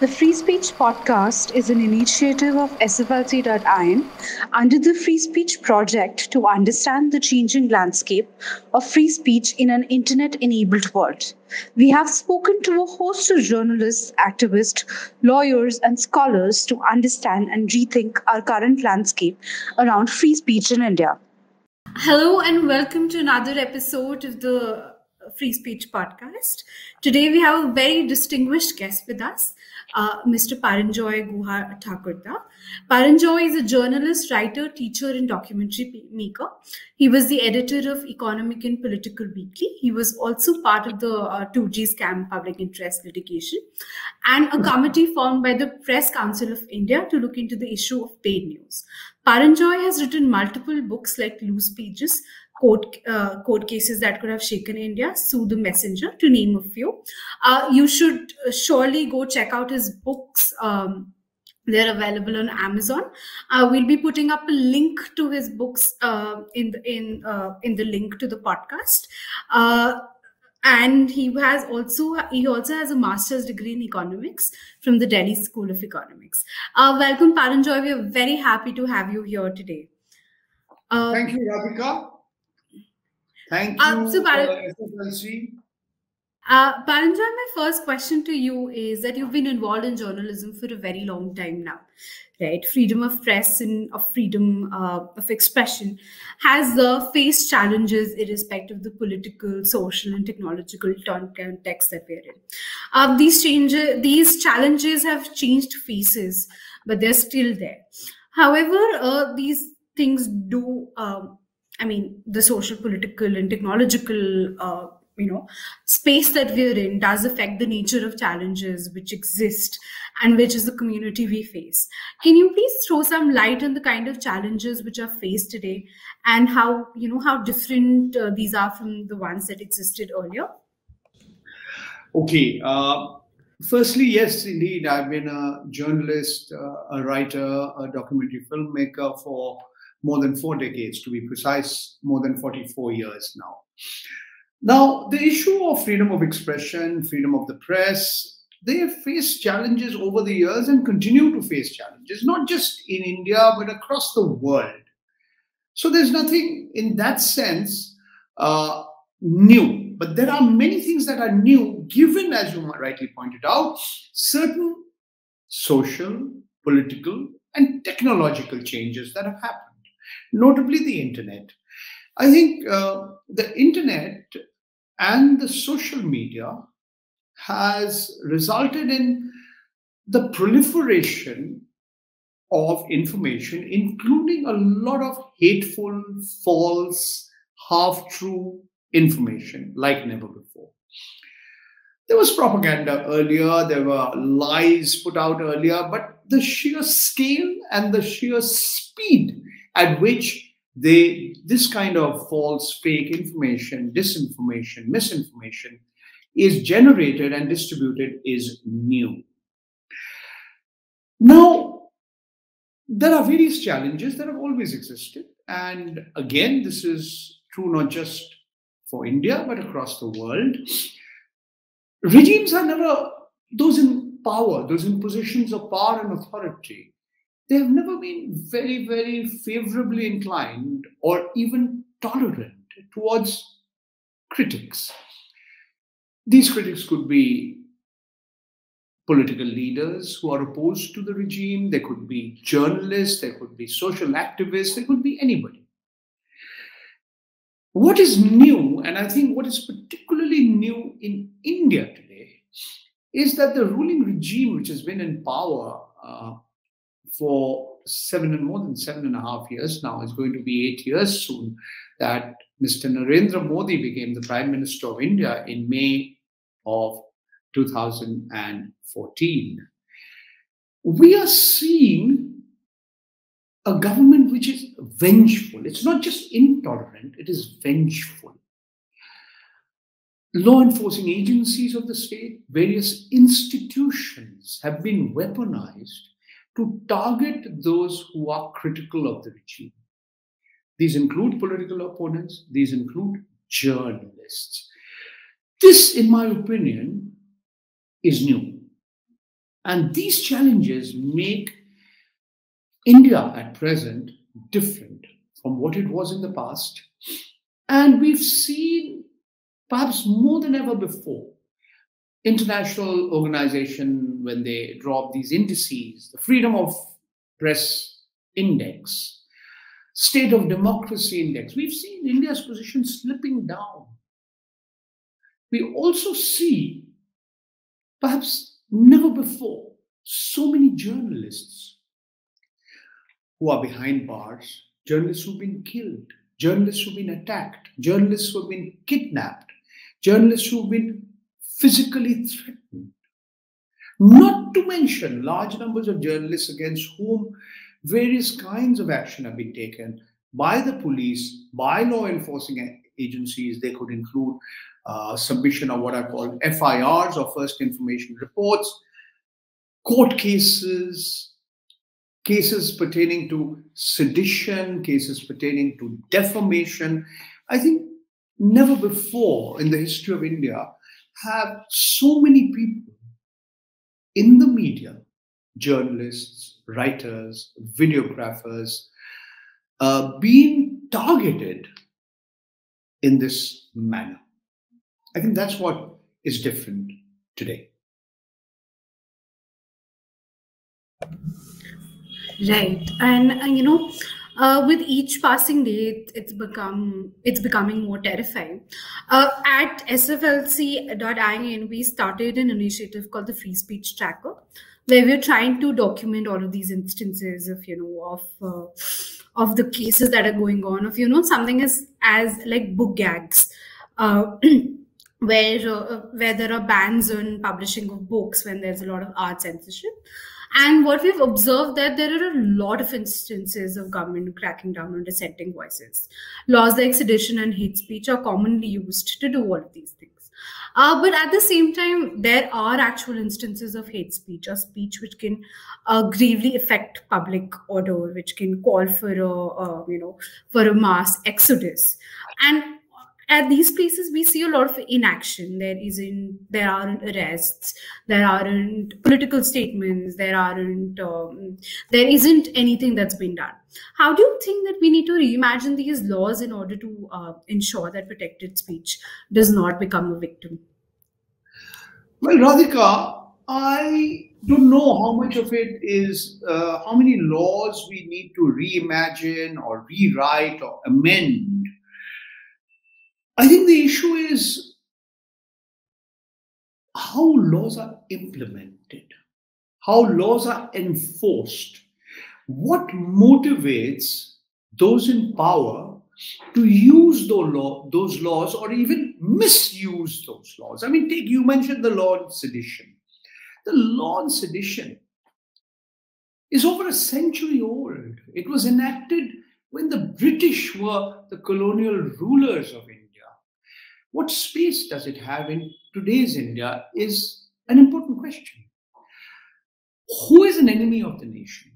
The Free Speech Podcast is an initiative of SFLC.IN under the Free Speech Project to understand the changing landscape of free speech in an internet enabled world. We have spoken to a host of journalists, activists, lawyers, and scholars to understand and rethink our current landscape around free speech in India. Hello, and welcome to another episode of the Free Speech Podcast. Today, we have a very distinguished guest with us uh, Mr. Paranjoy Guha Thakurta. Paranjoy is a journalist, writer, teacher, and documentary maker. He was the editor of Economic and Political Weekly. He was also part of the uh, 2G scam public interest litigation and a committee formed by the Press Council of India to look into the issue of paid news. Paranjoy has written multiple books like Loose Pages, court uh, court cases that could have shaken India, Sue the Messenger, to name a few. Uh, you should surely go check out his books. Um, they're available on Amazon. Uh, we'll be putting up a link to his books uh, in the in uh, in the link to the podcast. Uh, and he has also he also has a master's degree in economics from the Delhi School of Economics. welcome, Paranjoy. We are very happy to have you here today. Thank you, Radhika. Thank uh, you, uh, so SFLC. Uh, Paranjoy, my first question to you is that you've been involved in journalism for a very long time now, right? Freedom of press and of freedom uh, of expression has uh, faced challenges irrespective of the political, social, and technological context that we're in. Uh, these changes, these challenges have changed faces, but they're still there. However, uh, these things do um, I mean, the social, political, and technological, uh, you know, space that we're in does affect the nature of challenges which exist and which is the community we face. Can you please throw some light on the kind of challenges which are faced today and how, you know, how different uh, these are from the ones that existed earlier? Okay. Uh, firstly, yes, indeed, I've been a journalist, uh, a writer, a documentary filmmaker for more than four decades, to be precise, more than 44 years now. Now, the issue of freedom of expression, freedom of the press, they have faced challenges over the years and continue to face challenges, not just in India, but across the world. So there's nothing in that sense uh, new. But there are many things that are new, given, as you rightly pointed out, certain social, political, and technological changes that have happened notably the internet. I think uh, the internet and the social media has resulted in the proliferation of information, including a lot of hateful, false, half true information like never before. There was propaganda earlier, there were lies put out earlier, but the sheer scale and the sheer speed at which they this kind of false, fake information, disinformation, misinformation is generated and distributed is new. Now, there are various challenges that have always existed. And again, this is true not just for India, but across the world. Regimes are never, those in power, those in positions of power and authority, they have never been very, very favorably inclined or even tolerant towards critics. These critics could be political leaders who are opposed to the regime, they could be journalists, they could be social activists, they could be anybody. What is new, and I think what is particularly new in India today, is that the ruling regime, which has been in power uh, for seven and more than seven and a half years now. It's going to be eight years soon that Mr. Narendra Modi became the Prime Minister of India in May of 2014. We are seeing a government which is vengeful. It's not just intolerant, it is vengeful. Law enforcing agencies of the state, various institutions have been weaponized to target those who are critical of the regime. These include political opponents, these include journalists. This, in my opinion, is new. And these challenges make India at present different from what it was in the past. And we've seen, perhaps more than ever before, international organization when they drop these indices, the freedom of press index, state of democracy index, we've seen India's position slipping down. We also see, perhaps never before, so many journalists who are behind bars, journalists who've been killed, journalists who've been attacked, journalists who've been kidnapped, journalists who've been physically threatened. Not to mention large numbers of journalists against whom various kinds of action have been taken by the police, by law enforcing agencies. They could include uh, submission of what are called FIRs or first information reports, court cases, cases pertaining to sedition, cases pertaining to defamation. I think never before in the history of India have so many people in the media, journalists, writers, videographers, uh, being targeted in this manner. I think that's what is different today. Right, and uh, you know, uh, with each passing day, it's become it's becoming more terrifying. Uh, at SFLC.in, we started an initiative called the Free Speech Tracker, where we're trying to document all of these instances of you know of uh, of the cases that are going on of you know something as as like book gags. Uh, where uh, where there are bans on publishing of books when there's a lot of art censorship and what we've observed that there are a lot of instances of government cracking down on dissenting voices. Laws like sedition and hate speech are commonly used to do all of these things. Uh, but at the same time, there are actual instances of hate speech or speech which can uh, gravely affect public order, which can call for a, uh, you know, for a mass exodus. And at these places we see a lot of inaction. There isn't there aren't arrests. There aren't political statements. There aren't um, there isn't anything that's been done. How do you think that we need to reimagine these laws in order to uh, ensure that protected speech does not become a victim? Well radhika i don't know how much of it is uh, how many laws we need to reimagine or rewrite or amend I think the issue is how laws are implemented, how laws are enforced, what motivates those in power to use those, law, those laws or even misuse those laws. I mean, take you mentioned the law on sedition. The law on sedition is over a century old. It was enacted when the British were the colonial rulers of India. What space does it have in today's India is an important question. Who is an enemy of the nation?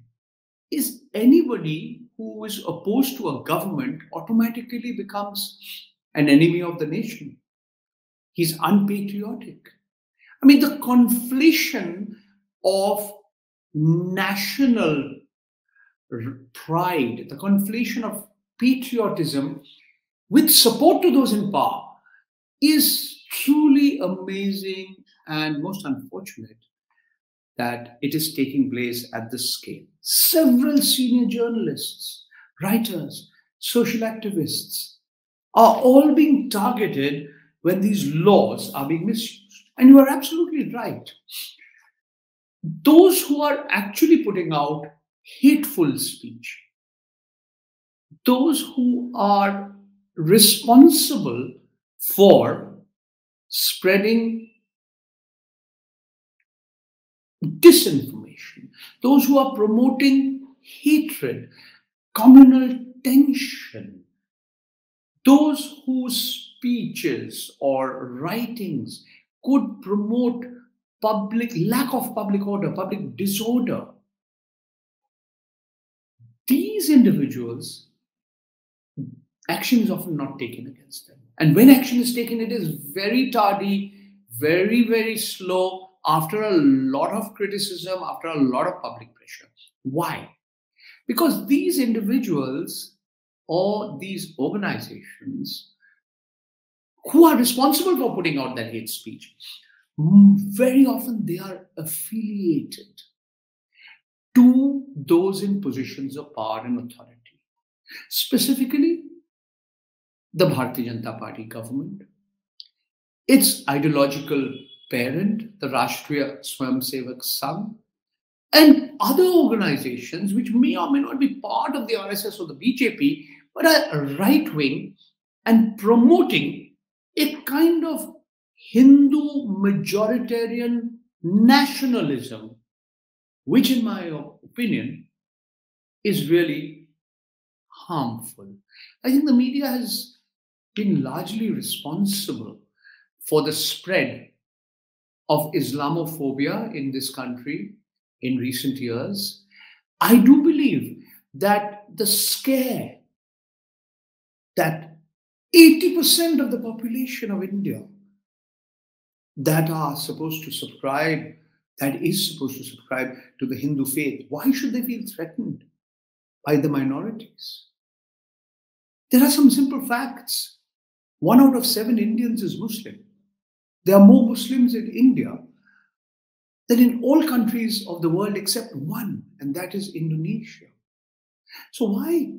Is anybody who is opposed to a government automatically becomes an enemy of the nation? He's unpatriotic. I mean, the conflation of national pride, the conflation of patriotism with support to those in power is truly amazing and most unfortunate that it is taking place at this scale. Several senior journalists, writers, social activists are all being targeted when these laws are being misused. And you are absolutely right. Those who are actually putting out hateful speech, those who are responsible for spreading disinformation, those who are promoting hatred, communal tension, those whose speeches or writings could promote public lack of public order, public disorder. These individuals, action is often not taken against them. And when action is taken, it is very tardy, very, very slow, after a lot of criticism, after a lot of public pressure. Why? Because these individuals or these organizations who are responsible for putting out that hate speech, very often they are affiliated to those in positions of power and authority. Specifically, the Bharatiya Janata Party government, its ideological parent, the Rashtriya Swayamsevak Sangh, and other organizations which may or may not be part of the RSS or the BJP, but are right wing and promoting a kind of Hindu majoritarian nationalism, which, in my opinion, is really harmful. I think the media has been largely responsible for the spread of Islamophobia in this country in recent years. I do believe that the scare that 80% of the population of India that are supposed to subscribe, that is supposed to subscribe to the Hindu faith, why should they feel threatened by the minorities? There are some simple facts. One out of seven Indians is Muslim. There are more Muslims in India than in all countries of the world except one, and that is Indonesia. So, why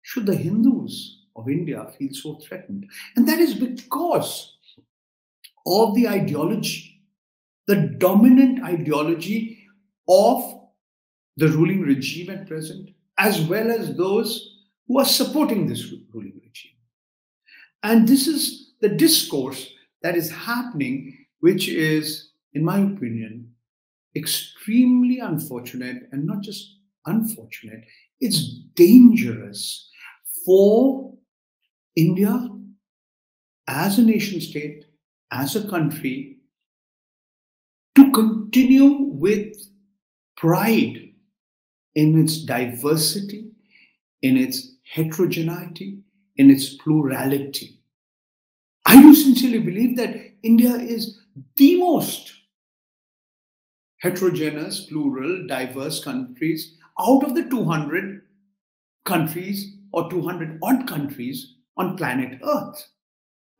should the Hindus of India feel so threatened? And that is because of the ideology, the dominant ideology of the ruling regime at present, as well as those who are supporting this ruling regime. And this is the discourse that is happening, which is, in my opinion, extremely unfortunate and not just unfortunate, it's dangerous for India as a nation state, as a country, to continue with pride in its diversity, in its heterogeneity, in its plurality. I do sincerely believe that India is the most heterogeneous, plural, diverse countries out of the 200 countries or 200 odd countries on planet Earth.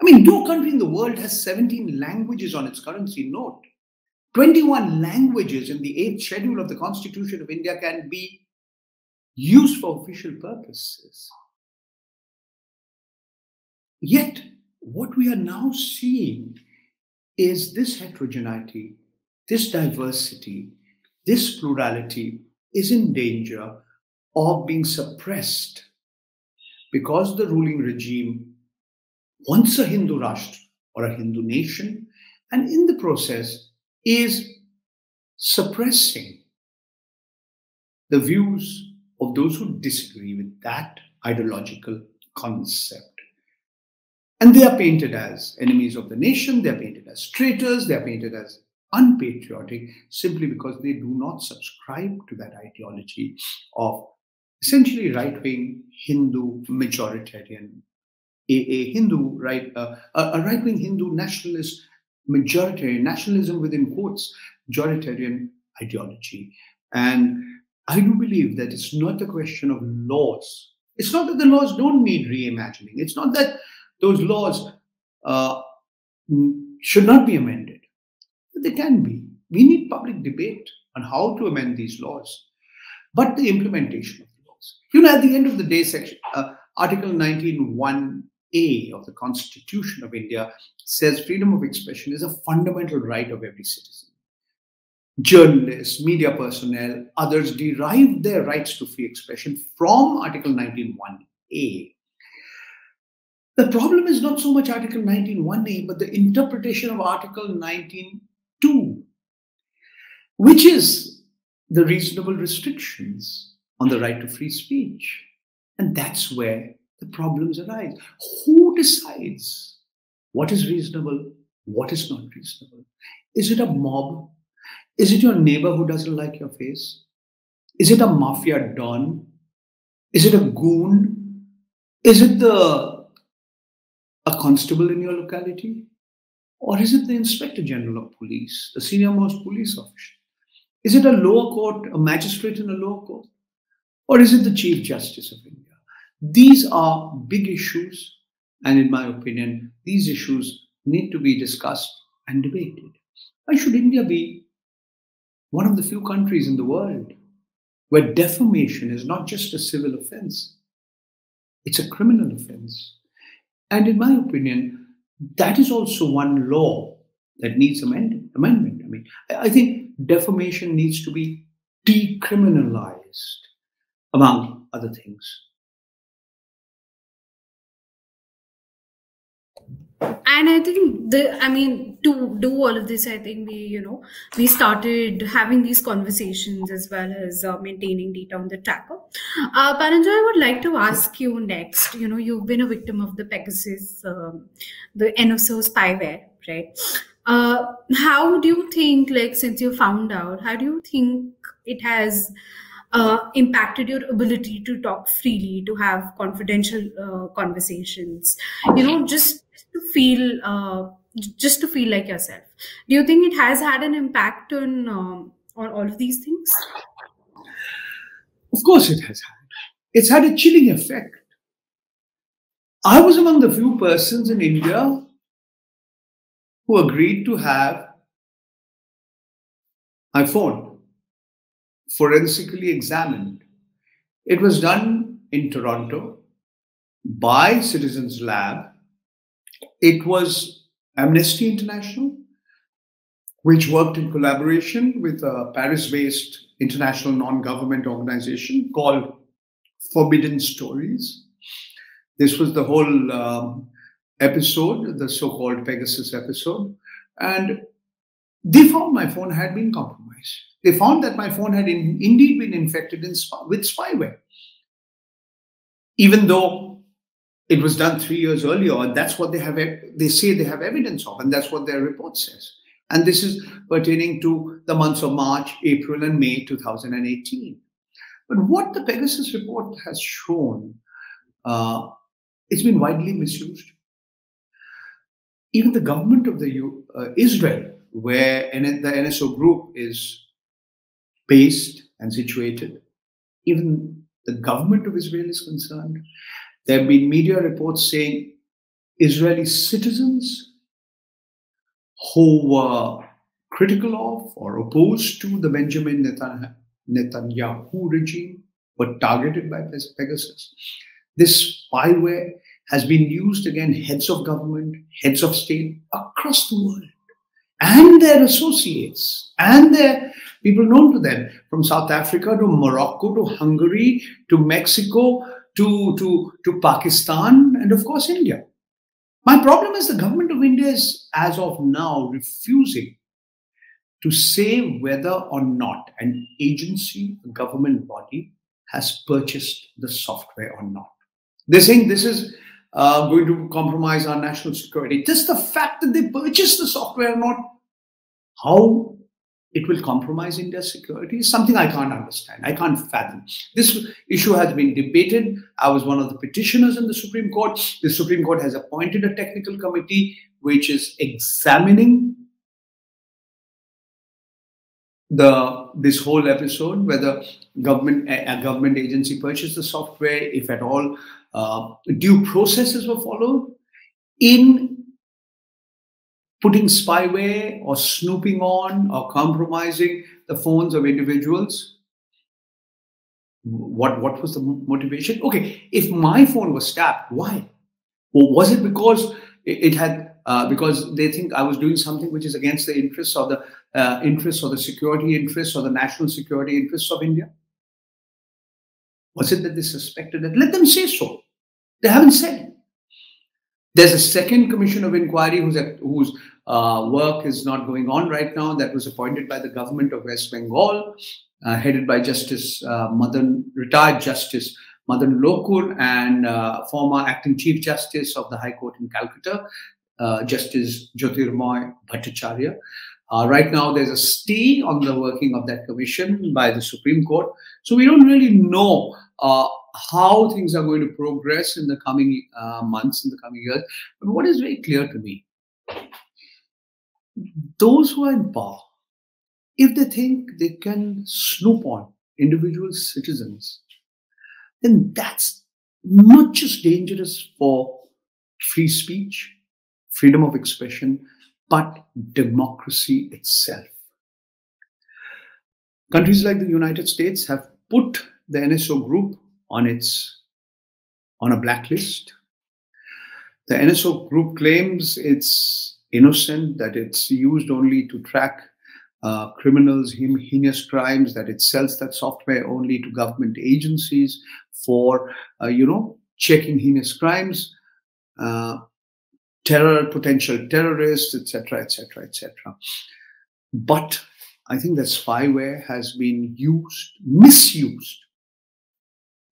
I mean, no country in the world has 17 languages on its currency note. 21 languages in the eighth schedule of the Constitution of India can be used for official purposes. Yet, what we are now seeing is this heterogeneity, this diversity, this plurality is in danger of being suppressed because the ruling regime wants a Hindu Rashtra or a Hindu nation, and in the process is suppressing the views of those who disagree with that ideological concept. And they are painted as enemies of the nation, they are painted as traitors, they are painted as unpatriotic simply because they do not subscribe to that ideology of essentially right wing Hindu majoritarian, a, a Hindu, right, uh, a right wing Hindu nationalist majoritarian, nationalism within quotes, majoritarian ideology. And I do believe that it's not a question of laws. It's not that the laws don't need reimagining. It's not that those laws uh, should not be amended. But they can be. We need public debate on how to amend these laws, but the implementation of the laws. You know, at the end of the day, section uh, Article 19.1a of the Constitution of India says freedom of expression is a fundamental right of every citizen. Journalists, media personnel, others derive their rights to free expression from Article 19.1a the problem is not so much Article 19.1a, but the interpretation of Article 19.2, which is the reasonable restrictions on the right to free speech. And that's where the problems arise. Who decides what is reasonable, what is not reasonable? Is it a mob? Is it your neighbor who doesn't like your face? Is it a mafia don? Is it a goon? Is it the constable in your locality? Or is it the Inspector General of Police, the senior most police officer? Is it a lower court, a magistrate in a lower court? Or is it the Chief Justice of India? These are big issues, and in my opinion, these issues need to be discussed and debated. Why should India be one of the few countries in the world where defamation is not just a civil offense, it's a criminal offense? And in my opinion, that is also one law that needs amend- amendment. I mean, I think defamation needs to be decriminalized, among other things. And i think the i mean to do all of this i think we you know we started having these conversations as well as uh, maintaining data on the tracker. Uh, Paranjoy, i would like to ask you next. You know you've been a victim of the pegasus um, the nso spyware right? Uh, how do you think like since you found out how do you think it has uh, impacted your ability to talk freely, to have confidential uh, conversations, you know, just to feel, uh, just to feel like yourself. Do you think it has had an impact on um, on all of these things? Of course, it has had. It's had a chilling effect. I was among the few persons in India who agreed to have my phone forensically examined. It was done in Toronto by Citizens Lab. It was Amnesty International, which worked in collaboration with a Paris based international non government organization called Forbidden Stories. This was the whole um, episode, the so called Pegasus episode. And they found my phone had been compromised they found that my phone had in, indeed been infected in, with spyware. Even though it was done three years earlier, and that's what they have. They say they have evidence of, and that's what their report says. And this is pertaining to the months of March, April, and May 2018. But what the Pegasus report has shown, uh, it's been widely misused. Even the government of the U, uh, Israel, where the NSO group is based and situated. Even the government of Israel is concerned. There have been media reports saying Israeli citizens who were critical of or opposed to the Benjamin Netanyahu regime were targeted by Pegasus. This spyware has been used against heads of government, heads of state across the world, and their associates, and their people known to them from South Africa to Morocco to Hungary to Mexico to, to, to Pakistan and, of course, India. My problem is the government of India is, as of now, refusing to say whether or not an agency, a government body, has purchased the software or not. They're saying this is uh, going to compromise our national security. Just the fact that they purchased the software or not, how it will compromise India's security is something I can't understand. I can't fathom. This issue has been debated. I was one of the petitioners in the Supreme Court. The Supreme Court has appointed a technical committee which is examining the this whole episode, whether government a government agency purchased the software, if at all, uh, due processes were followed in putting spyware or snooping on or compromising the phones of individuals? What what was the motivation? Okay if my phone was tapped why? Or was it because it, had uh, because they think i was doing something which is against the interests of the uh, interests or the security interests or the national security interests of india? Was it that they suspected it let them say so. They haven't said there's a second commission of inquiry whose, whose uh, work is not going on right now that was appointed by the government of West Bengal, uh, headed by Justice uh, Madan, retired Justice Madan Lokur and uh, former acting Chief Justice of the High Court in Calcutta, uh, Justice Jyotirmoy Bhattacharya. Uh, right now, there's a stay on the working of that commission by the Supreme Court. So we don't really know uh, how things are going to progress in the coming uh, months, in the coming years. But what is very clear to me those who are in power, if they think they can snoop on individual citizens, then that's not just dangerous for free speech, freedom of expression, but democracy itself. Countries like the United States have put the NSO group on its on a blacklist. The NSO group claims it's innocent, that it's used only to track uh, criminals, heinous crimes, that it sells that software only to government agencies for, uh, you know, checking heinous crimes, uh, terror, potential terrorists, etc., etc., etc. But I think that spyware has been used, misused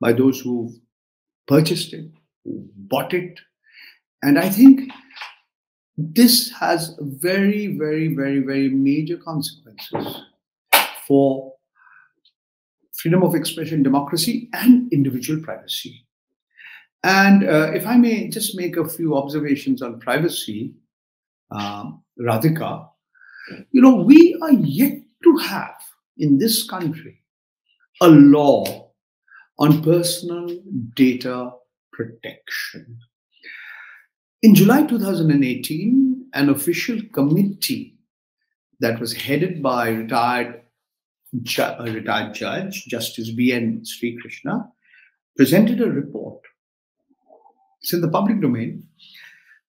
by those who purchased it, who bought it. And I think this has very, very, very, very major consequences for freedom of expression, democracy, and individual privacy. And uh, if I may just make a few observations on privacy, um, Radhika, you know, we are yet to have in this country a law on personal data protection. In July 2018, an official committee that was headed by retired, ju- retired judge, Justice B.N. Sri Krishna, presented a report. It's in the public domain.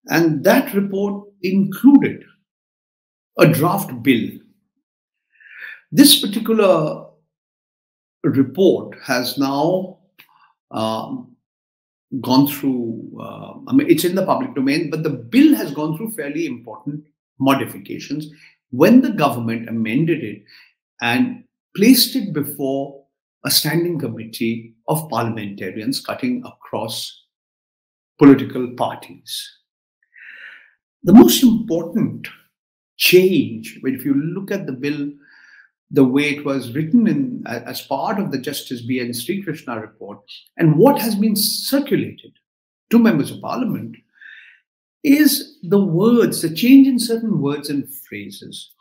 And that report included a draft bill. This particular report has now um, gone through, uh, I mean, it's in the public domain, but the bill has gone through fairly important modifications when the government amended it and placed it before a standing committee of parliamentarians cutting across political parties. The most important change, if you look at the bill the way it was written in as part of the Justice B. N. Sri Krishna report, and what has been circulated to members of parliament is the words, the change in certain words and phrases.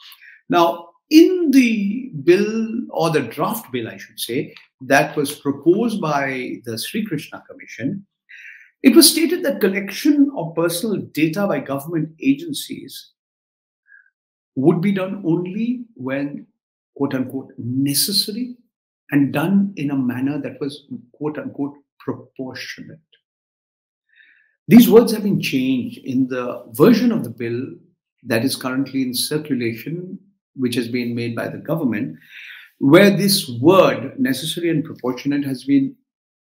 Now, in the bill or the draft bill, I should say, that was proposed by the Sri Krishna Commission, it was stated that collection of personal data by government agencies would be done only when quote unquote necessary and done in a manner that was quote unquote proportionate. These words have been changed in the version of the bill that is currently in circulation, which has been made by the government, where this word necessary and proportionate has been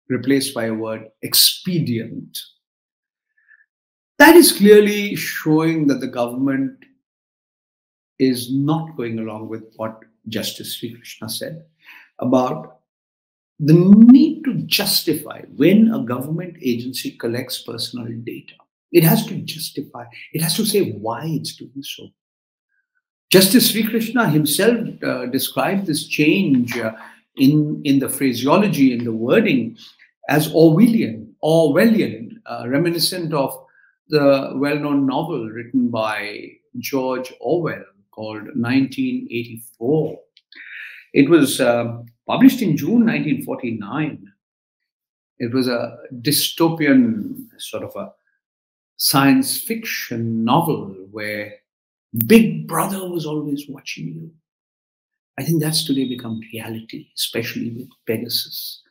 replaced by a word expedient. That is clearly showing that the government is not going along with what Justice Sri Krishna said about the need to justify when a government agency collects personal data. It has to justify, it has to say why it's doing so. Justice Sri Krishna himself uh, described this change uh, in, in the phraseology, in the wording, as Orwellian, Orwellian, uh, reminiscent of the well known novel written by George Orwell called 1984. It was uh, published in June 1949. It was a dystopian sort of a science fiction novel where Big Brother was always watching you. I think that's today become reality, especially with Pegasus.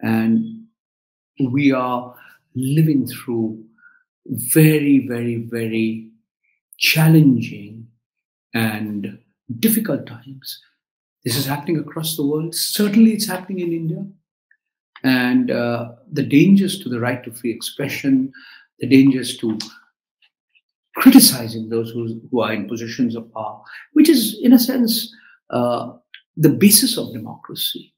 And we are living through very, very, very challenging and difficult times. This is happening across the world. Certainly, it's happening in India. And uh, the dangers to the right to free expression, the dangers to criticizing those who, who are in positions of power, which is, in a sense, uh, the basis of democracy.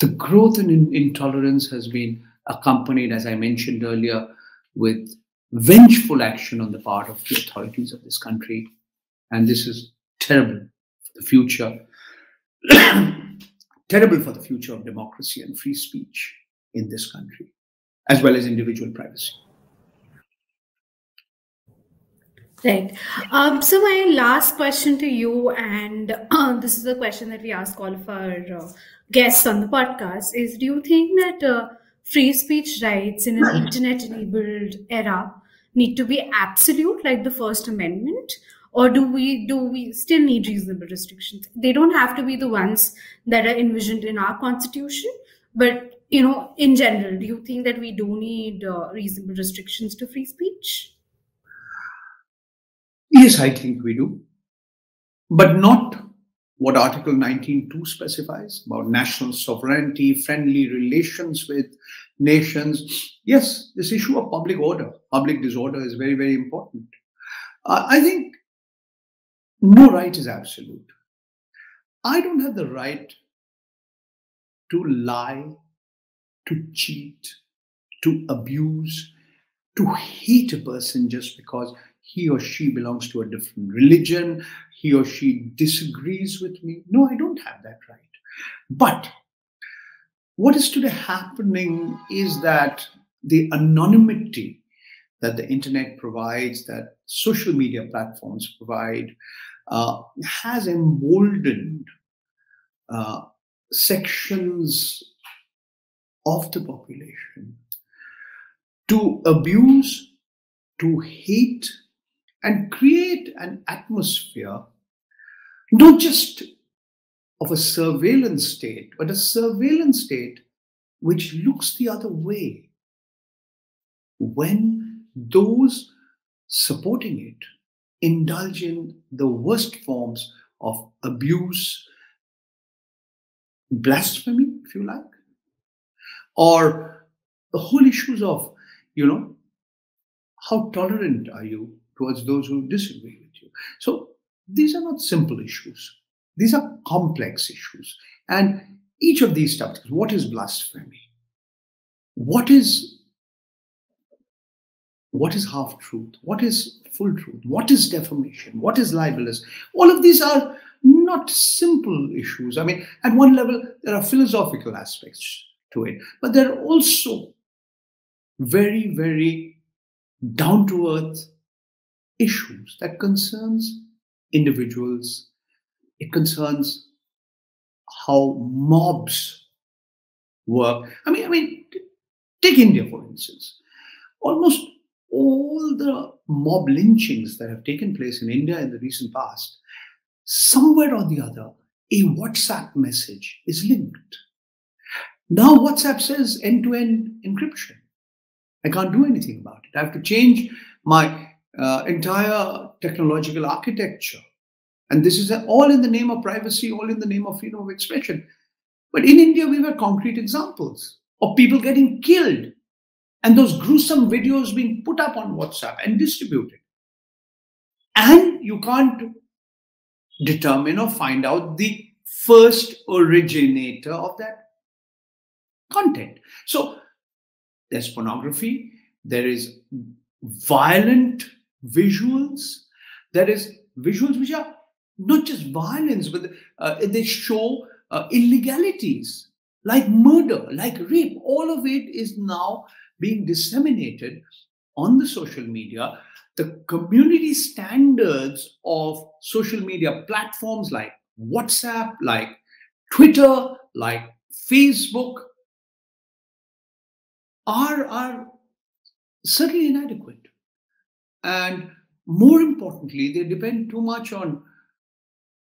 The growth in intolerance has been accompanied, as I mentioned earlier, with vengeful action on the part of the authorities of this country and this is terrible for the future, terrible for the future of democracy and free speech in this country, as well as individual privacy. Right. Um, so my last question to you, and uh, this is a question that we ask all of our uh, guests on the podcast, is: Do you think that uh, free speech rights in an internet-enabled era need to be absolute, like the First Amendment, or do we do we still need reasonable restrictions? They don't have to be the ones that are envisioned in our constitution, but you know, in general, do you think that we do need uh, reasonable restrictions to free speech? Yes, I think we do. But not what Article 19.2 specifies about national sovereignty, friendly relations with nations. Yes, this issue of public order, public disorder is very, very important. Uh, I think no right is absolute. I don't have the right to lie, to cheat, to abuse, to hate a person just because he or she belongs to a different religion, he or she disagrees with me. No, I don't have that right. But what is today happening is that the anonymity that the internet provides, that social media platforms provide, uh, has emboldened uh, sections of the population to abuse, to hate, and create an atmosphere not just of a surveillance state, but a surveillance state which looks the other way. When those supporting it indulge in the worst forms of abuse, blasphemy, if you like, or the whole issues of, you know, how tolerant are you towards those who disagree with you. So these are not simple issues. These are complex issues. And each of these topics, what is blasphemy? What is what is half truth? What is full truth? What is defamation? What is libelous? All of these are not simple issues. I mean, at one level, there are philosophical aspects to it, but there are also very, very down to earth issues that concerns individuals. It concerns how mobs work. I mean, I mean, take India for instance. Almost all the mob lynchings that have taken place in India in the recent past, somewhere or the other, a WhatsApp message is linked. Now WhatsApp says end-to-end encryption. I can't do anything about it. I have to change my uh, entire technological architecture. And this is all in the name of privacy, all in the name of freedom of expression. But in India, we have concrete examples of people getting killed and those gruesome videos being put up on WhatsApp and distributed. And you can't determine or find out the first originator of that content. So there's pornography, there is violent visuals. There is visuals which are not just violence, but uh, they show uh, illegalities like murder, like rape. All of it is now being disseminated on the social media. The community standards of social media platforms like WhatsApp, like Twitter, like Facebook are, are certainly inadequate. And more importantly, they depend too much on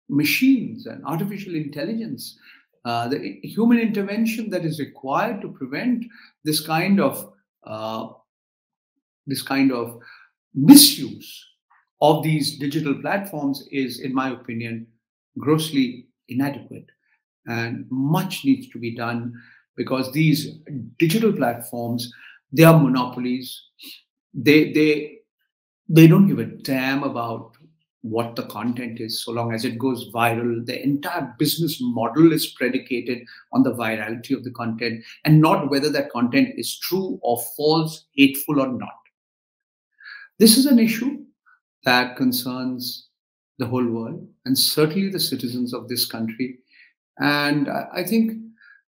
machines and artificial intelligence, uh, the human intervention that is required to prevent this kind of uh, this kind of misuse of these digital platforms is, in my opinion, grossly inadequate. And much needs to be done because these digital platforms, they are monopolies. They they they don't give a damn about what the content is so long as it goes viral the entire business model is predicated on the virality of the content and not whether that content is true or false hateful or not. This is an issue that concerns the whole world and certainly the citizens of this country. And i think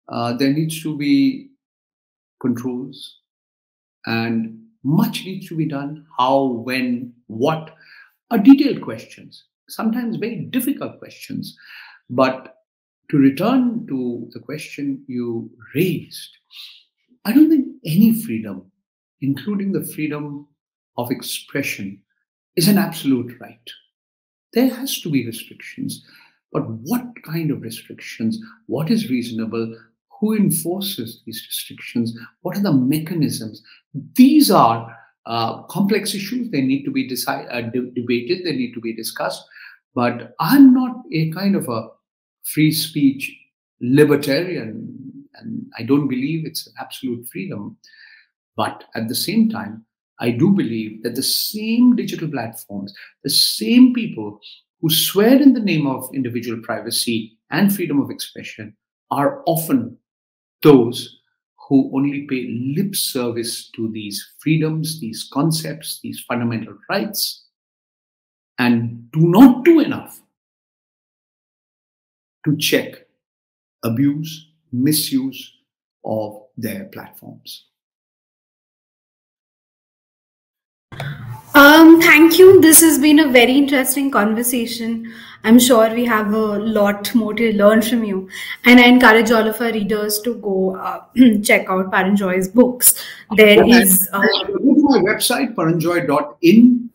uh, there needs to be controls and much needs to be done how when what are detailed questions, sometimes very difficult questions. But to return to the question you raised, I don't think any freedom, including the freedom of expression, is an absolute right. There has to be restrictions. But what kind of restrictions? What is reasonable? Who enforces these restrictions? What are the mechanisms? These are uh, complex issues. They need to be decide, uh, de- debated. They need to be discussed. But I'm not a kind of a free speech libertarian, and I don't believe it's an absolute freedom. But at the same time, I do believe that the same digital platforms, the same people who swear in the name of individual privacy and freedom of expression are often those who only pay lip service to these freedoms, these concepts, these fundamental rights, and do not do enough to check abuse, misuse of their platforms. Thank you. This has been a very interesting conversation. I'm sure we have a lot more to learn from you. And I encourage all of our readers to go uh, check out Paranjoy's books. There is. Uh, to my website, paranjoy.in.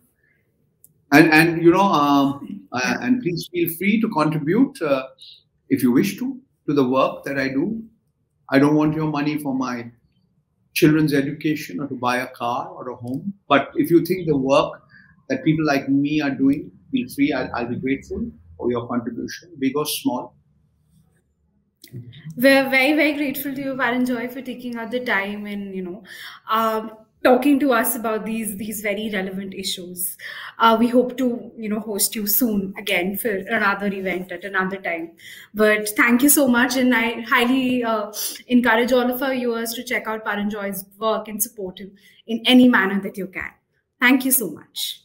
And, and you know, um, uh, and please feel free to contribute uh, if you wish to to the work that I do. I don't want your money for my children's education or to buy a car or a home. But if you think the work that people like me are doing, feel free. I'll, I'll be grateful for your contribution, big or small. We're very, very grateful to you, Paranjoy, for taking out the time and, you know, um, talking to us about these these very relevant issues. Uh, we hope to you know host you soon again for another event at another time. But thank you so much, and I highly uh, encourage all of our viewers to check out Paranjoy's work and support him in any manner that you can. Thank you so much.